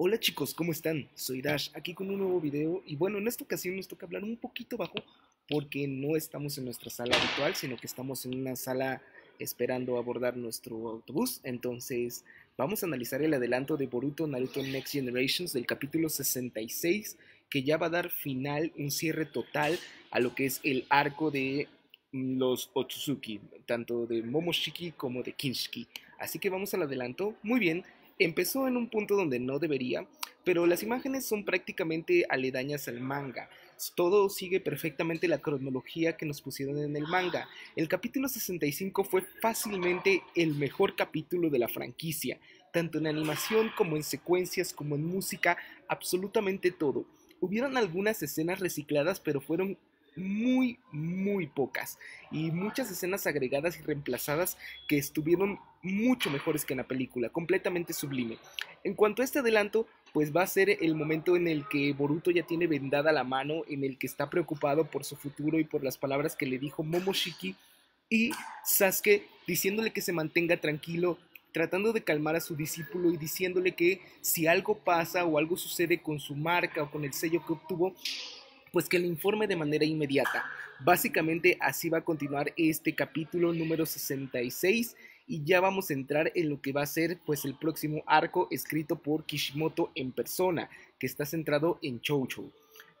Hola chicos, ¿cómo están? Soy Dash, aquí con un nuevo video y bueno, en esta ocasión nos toca hablar un poquito bajo porque no estamos en nuestra sala habitual, sino que estamos en una sala esperando abordar nuestro autobús, entonces vamos a analizar el adelanto de Boruto Naruto Next Generations del capítulo 66 que ya va a dar final, un cierre total a lo que es el arco de los Otsutsuki, tanto de Momoshiki como de Kinshiki. Así que vamos al adelanto. Muy bien, Empezó en un punto donde no debería, pero las imágenes son prácticamente aledañas al manga. Todo sigue perfectamente la cronología que nos pusieron en el manga. El capítulo 65 fue fácilmente el mejor capítulo de la franquicia, tanto en animación como en secuencias, como en música, absolutamente todo. Hubieron algunas escenas recicladas, pero fueron muy, muy pocas. Y muchas escenas agregadas y reemplazadas que estuvieron mucho mejores que en la película, completamente sublime. En cuanto a este adelanto, pues va a ser el momento en el que Boruto ya tiene vendada la mano, en el que está preocupado por su futuro y por las palabras que le dijo Momoshiki, y Sasuke diciéndole que se mantenga tranquilo, tratando de calmar a su discípulo y diciéndole que si algo pasa o algo sucede con su marca o con el sello que obtuvo, pues que le informe de manera inmediata. Básicamente así va a continuar este capítulo número 66 y ya vamos a entrar en lo que va a ser pues el próximo arco escrito por Kishimoto en persona, que está centrado en Chouchou.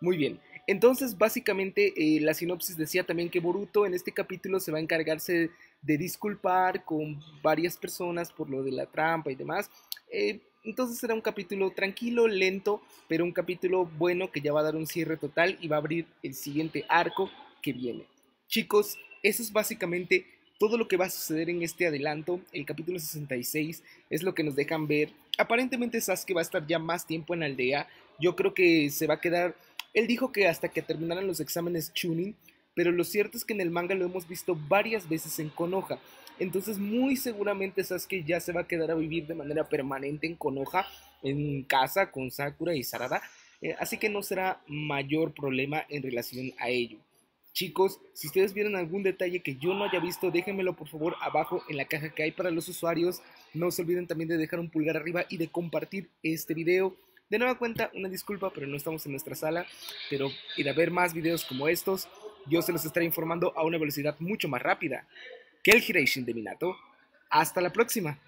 Muy bien, entonces básicamente eh, la sinopsis decía también que Boruto en este capítulo se va a encargarse de disculpar con varias personas por lo de la trampa y demás. Eh, entonces será un capítulo tranquilo, lento, pero un capítulo bueno que ya va a dar un cierre total y va a abrir el siguiente arco que viene. Chicos, eso es básicamente todo lo que va a suceder en este adelanto. El capítulo 66 es lo que nos dejan ver. Aparentemente Sasuke va a estar ya más tiempo en la aldea. Yo creo que se va a quedar... Él dijo que hasta que terminaran los exámenes Chunin, pero lo cierto es que en el manga lo hemos visto varias veces en Konoha. Entonces muy seguramente Sasuke ya se va a quedar a vivir de manera permanente en Konoha, en casa con Sakura y Sarada. Eh, así que no será mayor problema en relación a ello. Chicos, si ustedes vieron algún detalle que yo no haya visto, déjenmelo por favor abajo en la caja que hay para los usuarios. No se olviden también de dejar un pulgar arriba y de compartir este video. De nueva cuenta, una disculpa, pero no estamos en nuestra sala. Pero ir a ver más videos como estos, yo se los estaré informando a una velocidad mucho más rápida que el Hireishin de Minato. Hasta la próxima.